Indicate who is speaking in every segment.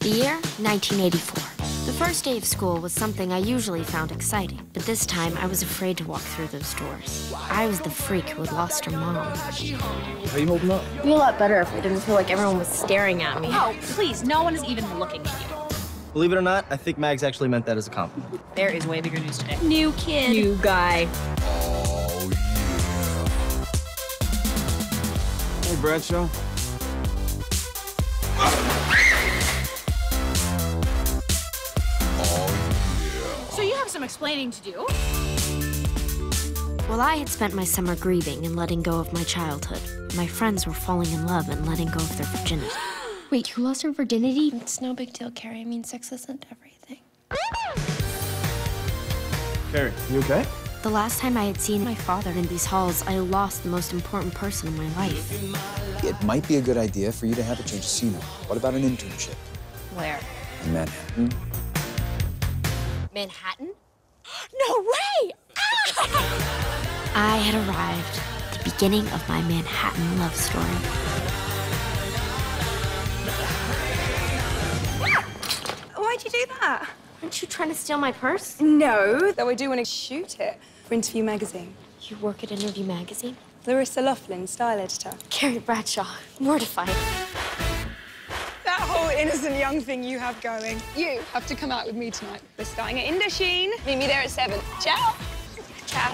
Speaker 1: The year 1984. The first day of school was something I usually found exciting, but this time I was afraid to walk through those doors. I was the freak who had lost her mom.
Speaker 2: How are you holding up?
Speaker 1: It'd be a lot better if I didn't feel like everyone was staring at me.
Speaker 3: Oh, please, no one is even looking at you.
Speaker 2: Believe it or not, I think Mags actually meant that as a compliment.
Speaker 3: There is way bigger news today.
Speaker 1: New kid.
Speaker 3: New guy.
Speaker 4: Hey, Bradshaw.
Speaker 3: Have some explaining to do.
Speaker 1: While I had spent my summer grieving and letting go of my childhood, my friends were falling in love and letting go of their virginity.
Speaker 5: Wait, you lost your virginity? It's no big deal, Carrie. I mean, sex isn't everything.
Speaker 4: Carrie, you okay?
Speaker 1: The last time I had seen my father in these halls, I lost the most important person in my life.
Speaker 6: It might be a good idea for you to have a change of scenery. What about an internship
Speaker 3: Where?
Speaker 6: in Manhattan? Hmm?
Speaker 3: Manhattan? No way! Ah!
Speaker 1: I had arrived at the beginning of my Manhattan love story.
Speaker 7: Why'd you do that?
Speaker 1: Aren't you trying to steal my purse?
Speaker 7: No, though I do want to shoot it for Interview magazine.
Speaker 1: You work at Interview Magazine?
Speaker 7: Larissa Loughlin, style editor.
Speaker 1: Carrie Bradshaw, mortified.
Speaker 7: That whole innocent young thing you have going. You have to come out with me tonight. We're starting at Indochine. Meet me there at seven. Ciao. Ciao.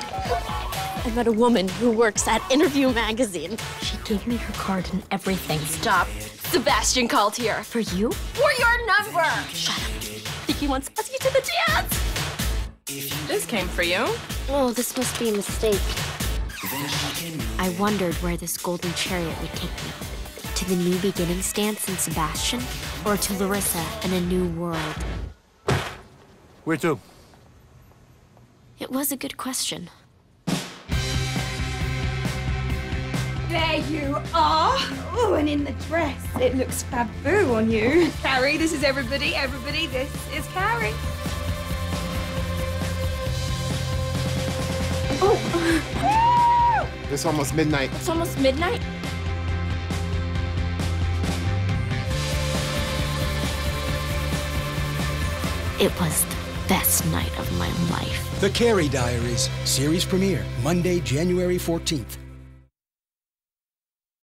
Speaker 1: I met a woman who works at Interview Magazine. She gave me her card and everything.
Speaker 5: Stop. Sebastian called here.
Speaker 1: For you?
Speaker 5: For your number.
Speaker 1: Shut up. Think he wants us to the dance?
Speaker 5: This came for you.
Speaker 1: Oh, this must be a mistake. I wondered where this golden chariot would take me. To the new beginnings dance in Sebastian, or to Larissa and a new world?
Speaker 4: Where to?
Speaker 1: It was a good question.
Speaker 7: There you are. Oh, and in the dress. It looks faboo on you. Carrie, this is everybody. Everybody, this is Carrie. Oh!
Speaker 4: It's almost midnight.
Speaker 5: It's almost midnight.
Speaker 1: It was the best night of my life.
Speaker 8: The Carrie Diaries, series premiere, Monday, January 14th.